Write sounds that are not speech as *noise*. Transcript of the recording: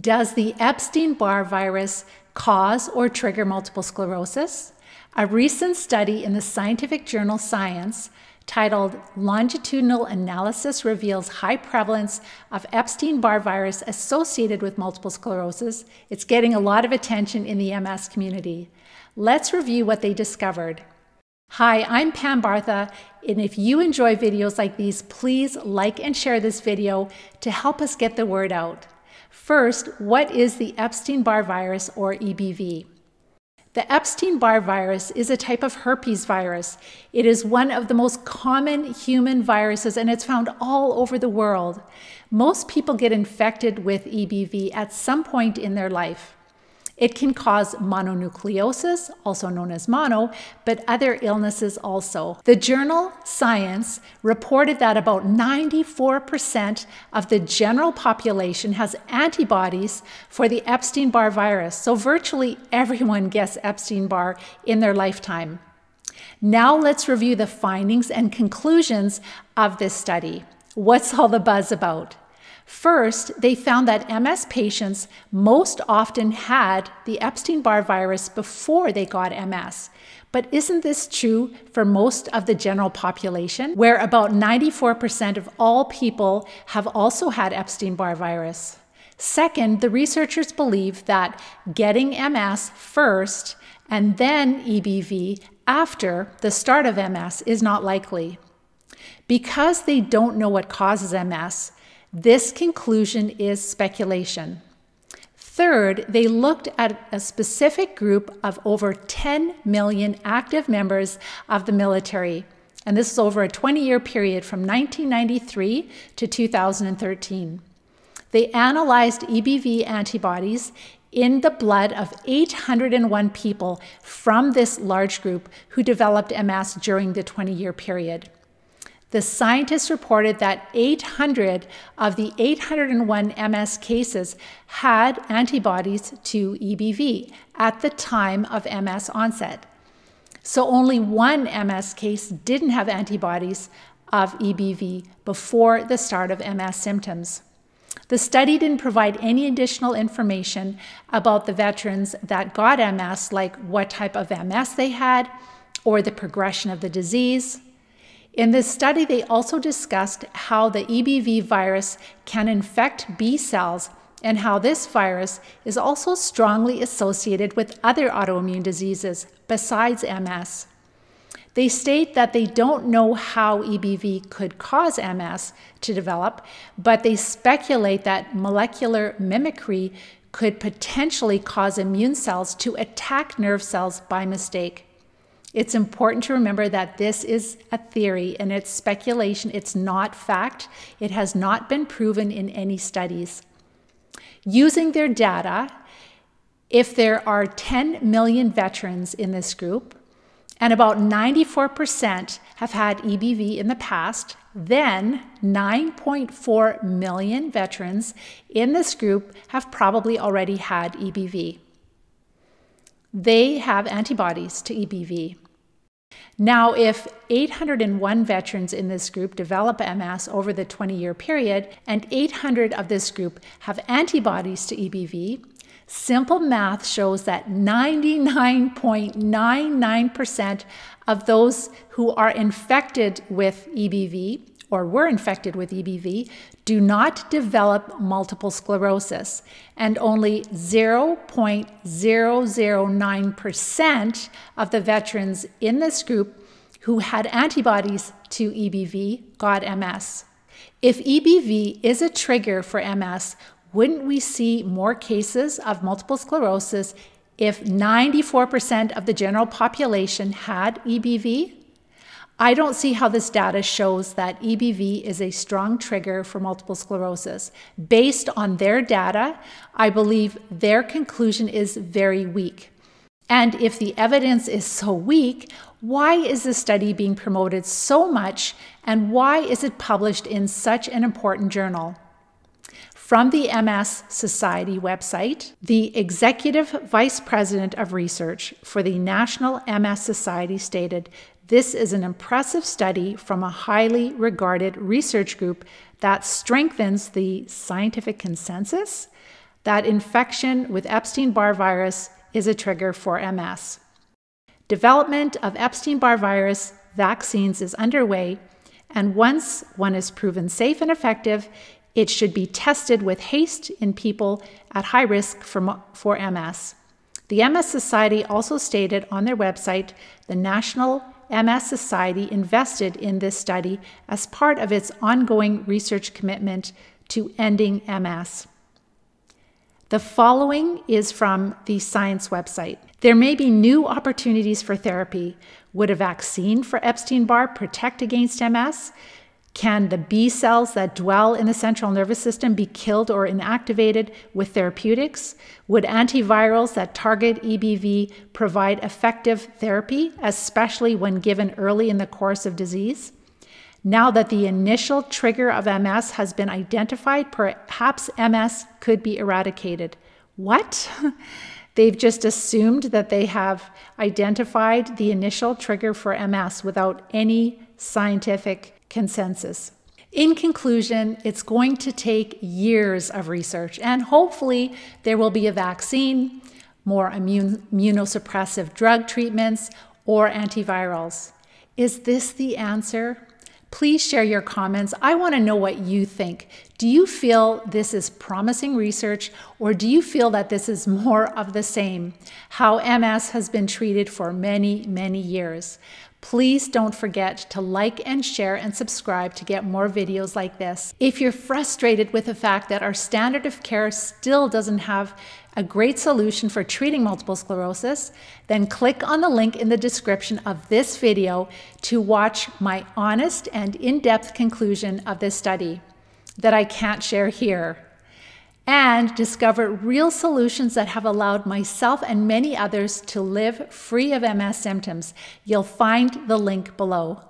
Does the Epstein Barr virus cause or trigger multiple sclerosis? A recent study in the scientific journal Science titled Longitudinal Analysis Reveals High Prevalence of Epstein Barr Virus Associated with Multiple Sclerosis. It's getting a lot of attention in the MS community. Let's review what they discovered. Hi, I'm Pam Bartha, and if you enjoy videos like these, please like and share this video to help us get the word out. First, what is the Epstein Barr virus or EBV? The Epstein Barr virus is a type of herpes virus. It is one of the most common human viruses and it's found all over the world. Most people get infected with EBV at some point in their life. It can cause mononucleosis, also known as mono, but other illnesses also. The journal Science reported that about 94% of the general population has antibodies for the Epstein Barr virus. So virtually everyone gets Epstein Barr in their lifetime. Now let's review the findings and conclusions of this study. What's all the buzz about? First, they found that MS patients most often had the Epstein Barr virus before they got MS. But isn't this true for most of the general population, where about 94% of all people have also had Epstein Barr virus? Second, the researchers believe that getting MS first and then EBV after the start of MS is not likely. Because they don't know what causes MS, this conclusion is speculation. Third, they looked at a specific group of over 10 million active members of the military. And this is over a 20 year period from 1993 to 2013. They analyzed EBV antibodies in the blood of 801 people from this large group who developed MS during the 20 year period the scientists reported that 800 of the 801 MS cases had antibodies to EBV at the time of MS onset. So only one MS case didn't have antibodies of EBV before the start of MS symptoms. The study didn't provide any additional information about the veterans that got MS, like what type of MS they had or the progression of the disease. In this study, they also discussed how the EBV virus can infect B cells and how this virus is also strongly associated with other autoimmune diseases besides MS. They state that they don't know how EBV could cause MS to develop, but they speculate that molecular mimicry could potentially cause immune cells to attack nerve cells by mistake. It's important to remember that this is a theory and it's speculation, it's not fact. It has not been proven in any studies. Using their data, if there are 10 million veterans in this group, and about 94% have had EBV in the past, then 9.4 million veterans in this group have probably already had EBV. They have antibodies to EBV. Now, if 801 veterans in this group develop MS over the 20 year period, and 800 of this group have antibodies to EBV, simple math shows that 99.99% of those who are infected with EBV or were infected with EBV do not develop multiple sclerosis, and only 0.009% of the veterans in this group who had antibodies to EBV got MS. If EBV is a trigger for MS, wouldn't we see more cases of multiple sclerosis if 94% of the general population had EBV? I don't see how this data shows that EBV is a strong trigger for multiple sclerosis. Based on their data, I believe their conclusion is very weak. And if the evidence is so weak, why is the study being promoted so much and why is it published in such an important journal? From the MS Society website, the Executive Vice President of Research for the National MS Society stated this is an impressive study from a highly regarded research group that strengthens the scientific consensus that infection with Epstein Barr virus is a trigger for MS. Development of Epstein Barr virus vaccines is underway, and once one is proven safe and effective, it should be tested with haste in people at high risk for, for MS. The MS Society also stated on their website the National MS Society invested in this study as part of its ongoing research commitment to ending MS. The following is from the Science website. There may be new opportunities for therapy. Would a vaccine for Epstein Barr protect against MS? Can the B cells that dwell in the central nervous system be killed or inactivated with therapeutics? Would antivirals that target EBV provide effective therapy, especially when given early in the course of disease? Now that the initial trigger of MS has been identified, perhaps MS could be eradicated. What? *laughs* They've just assumed that they have identified the initial trigger for MS without any scientific consensus. In conclusion, it's going to take years of research, and hopefully, there will be a vaccine, more immune, immunosuppressive drug treatments, or antivirals. Is this the answer? Please share your comments. I want to know what you think. Do you feel this is promising research, or do you feel that this is more of the same? How MS has been treated for many, many years. Please don't forget to like and share and subscribe to get more videos like this. If you're frustrated with the fact that our standard of care still doesn't have a great solution for treating multiple sclerosis, then click on the link in the description of this video to watch my honest and in-depth conclusion of this study that I can't share here and discover real solutions that have allowed myself and many others to live free of MS symptoms. You'll find the link below.